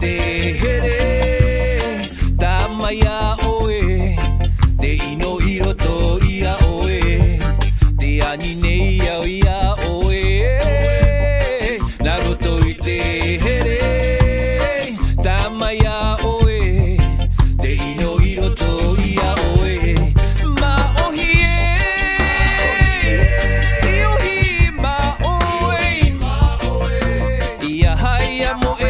te here. Tamaya oe te ino iro to ia oe te ani nei ao ia oe. Naruto i te here. Tamaya oe te ino iro to ia oe. Ma ohi e i ohi ma oe. Ia hai a moe.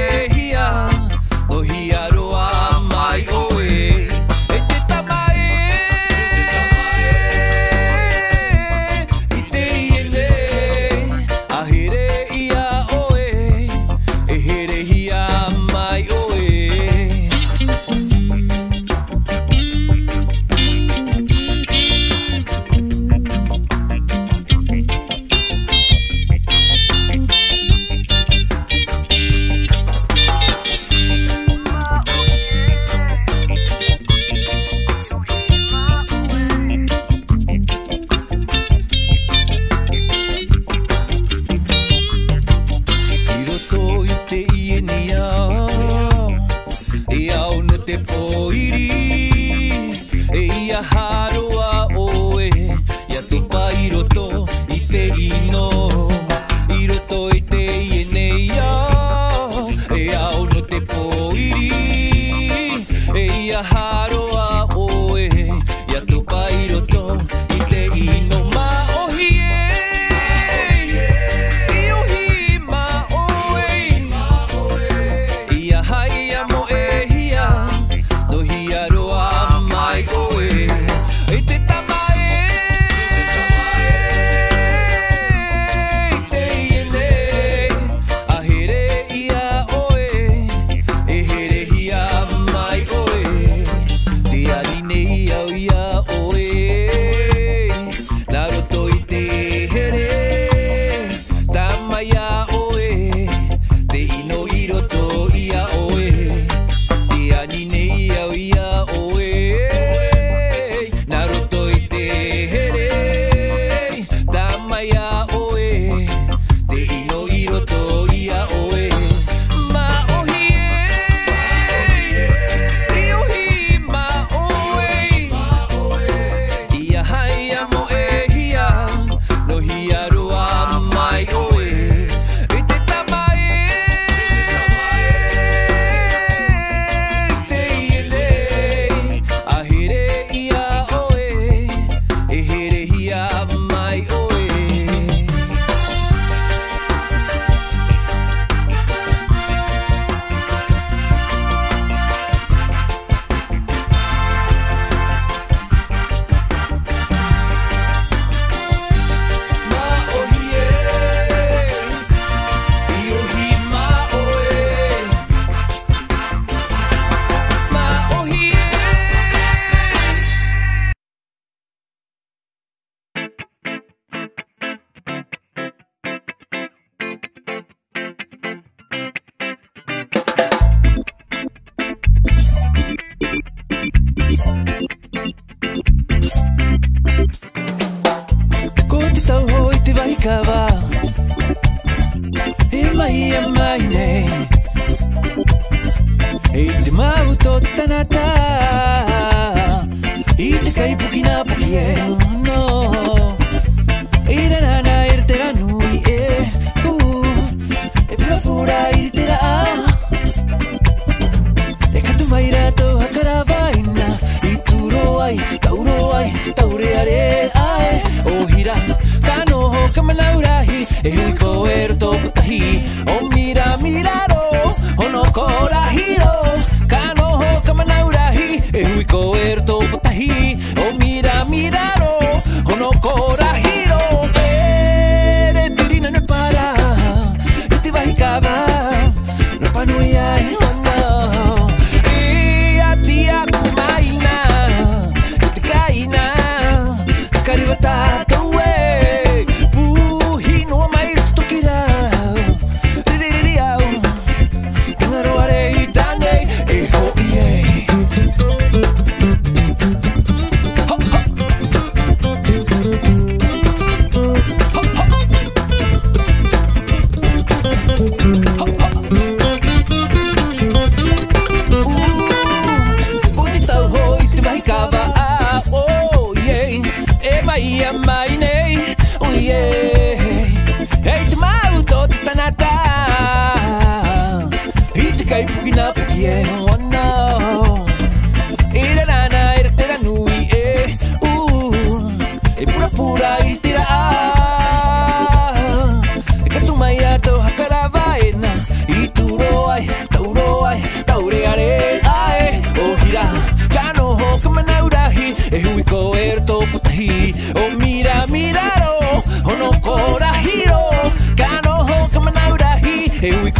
Kamanaurahi E hui ko erto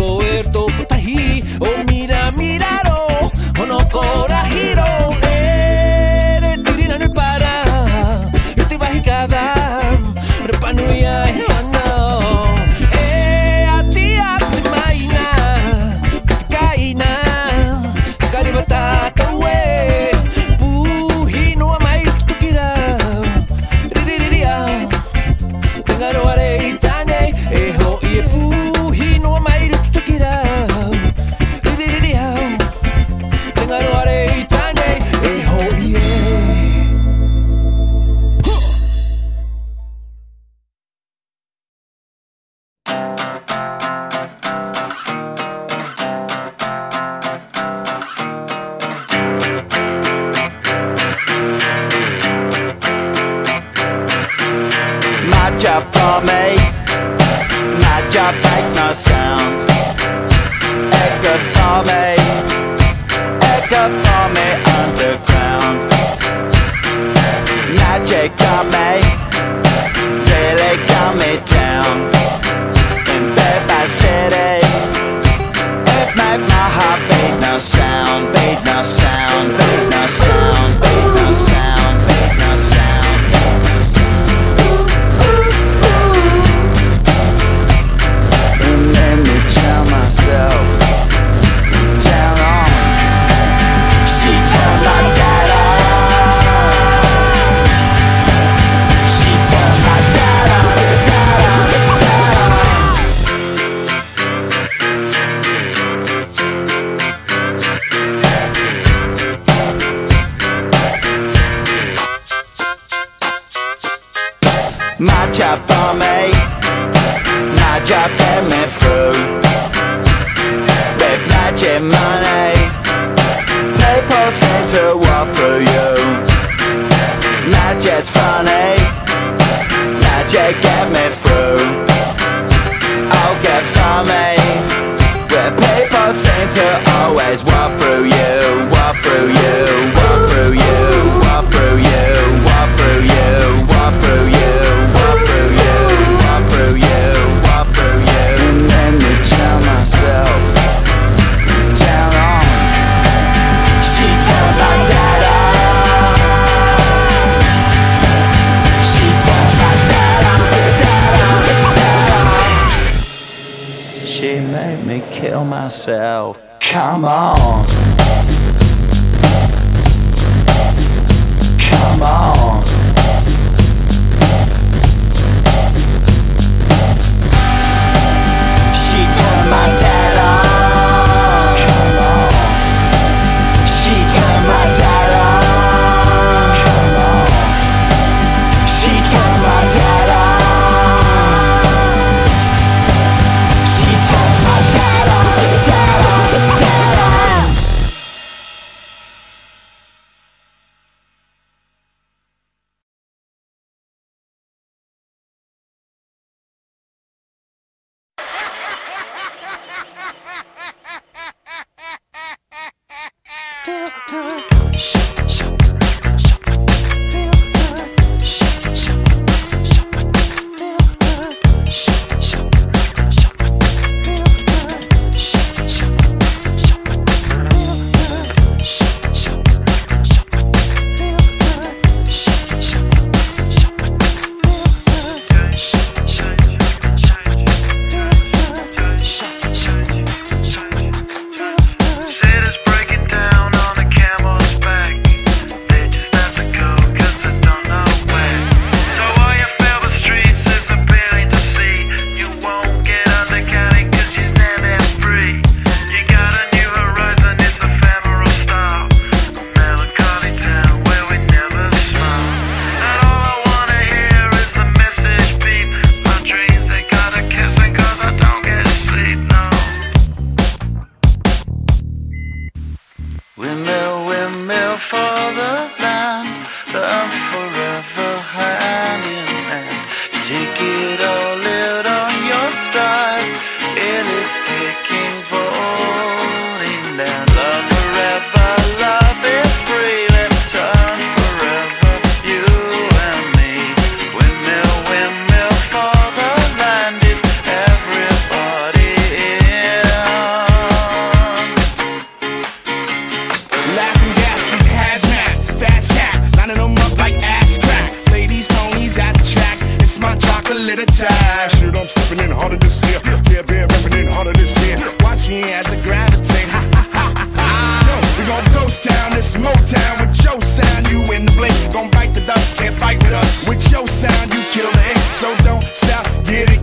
go They let calm me down. In city It made my heart beat no sound Beat no sound, beat no sound. said to offer you. Not just funny Not just get me through. I'll get funny Where people seem to always walk through you Walk through you. Come on. still hurt. Motown with your sound, you in the blink. Gon' bite the dust, can't fight with us. With your sound, you kill the ink. So don't stop, get it.